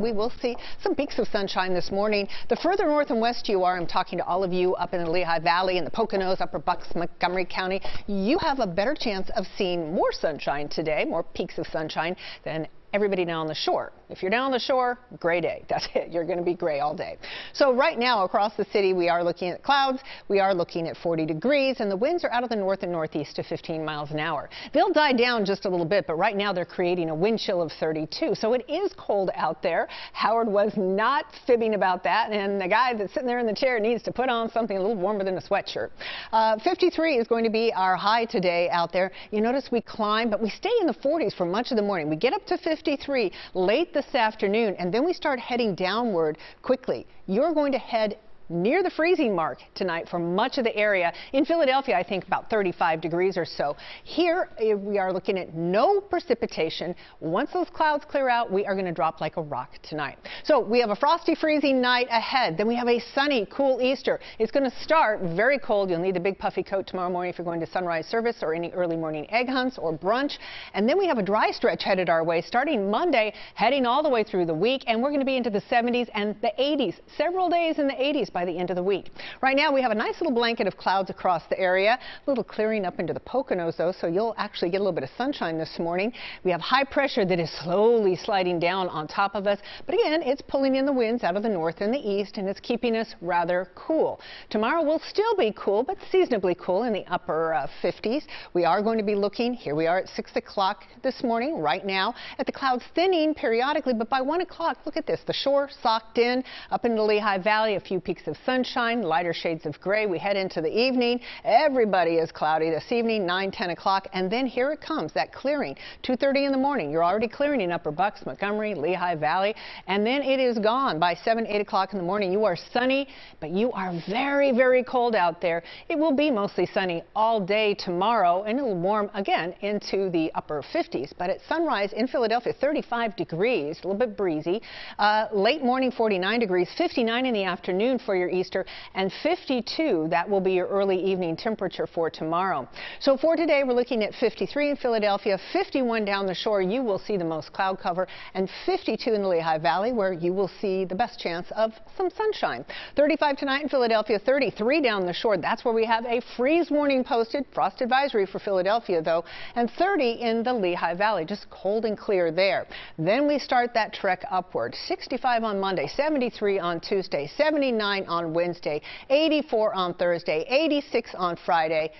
We will see some peeks of sunshine this morning. The further north and west you are, I'm talking to all of you up in the Lehigh Valley and the Poconos, Upper Bucks, Montgomery County, you have a better chance of seeing more sunshine today, more peeks of sunshine than everybody down on the shore. If you're down on the shore, gray day. That's it. You're going to be gray all day. So right now across the city, we are looking at clouds. We are looking at 40 degrees, and the winds are out of the north and northeast to 15 miles an hour. They'll die down just a little bit, but right now they're creating a wind chill of 32. So it is cold out there. Howard was not fibbing about that, and the guy that's sitting there in the chair needs to put on something a little warmer than a sweatshirt. Uh, 53 is going to be our high today out there. You notice we climb, but we stay in the 40s for much of the morning. We get up to 50 53 late this afternoon, and then we start heading downward quickly. You're going to head near the freezing mark tonight for much of the area. In Philadelphia, I think about 35 degrees or so. Here, eh, we are looking at no precipitation. Once those clouds clear out, we are going to drop like a rock tonight. So we have a frosty, freezing night ahead. Then we have a sunny, cool Easter. It's going to start very cold. You'll need a big puffy coat tomorrow morning if you're going to sunrise service or any early morning egg hunts or brunch. And then we have a dry stretch headed our way starting Monday, heading all the way through the week. And we're going to be into the 70s and the 80s. Several days in the 80s by the end of the week. Right now, we have a nice little blanket of clouds across the area. A little clearing up into the Poconos, though, so you'll actually get a little bit of sunshine this morning. We have high pressure that is slowly sliding down on top of us. But again, it's pulling in the winds out of the north and the east, and it's keeping us rather cool. Tomorrow will still be cool, but seasonably cool in the upper uh, 50s. We are going to be looking, here we are at 6 o'clock this morning, right now, at the clouds thinning periodically, but by 1 o'clock, look at this, the shore socked in up into the Lehigh Valley, a few peeks of sunshine, lighter shades of gray. We head into the evening. Everybody is cloudy this evening, 9, 10 o'clock. And then here it comes, that clearing. 2.30 in the morning. You're already clearing in Upper Bucks, Montgomery, Lehigh Valley. And then it is gone by 7, 8 o'clock in the morning. You are sunny, but you are very, very cold out there. It will be mostly sunny all day tomorrow, and it'll warm again into the upper 50s. But at sunrise in Philadelphia, 35 degrees, a little bit breezy. Uh, late morning, 49 degrees, 59 in the afternoon for your your Easter, and 52, that will be your early evening temperature for tomorrow. So for today, we're looking at 53 in Philadelphia, 51 down the shore. You will see the most cloud cover, and 52 in the Lehigh Valley, where you will see the best chance of some sunshine. 35 tonight in Philadelphia, 33 down the shore. That's where we have a freeze warning posted, frost advisory for Philadelphia, though, and 30 in the Lehigh Valley, just cold and clear there. Then we start that trek upward. 65 on Monday, 73 on Tuesday, 79 on on Wednesday, 84 on Thursday, 86 on Friday.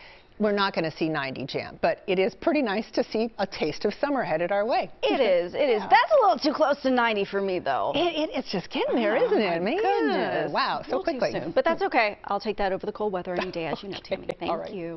We're not going to see 90 jam, but it is pretty nice to see a taste of summer headed our way. It is. It is. yeah. That's a little too close to 90 for me, though. It, it, it's just getting there, oh, isn't it? Oh, Man, goodness. wow, so quickly. But that's okay. I'll take that over the cold weather any day, as you know, Tammie. Thank you.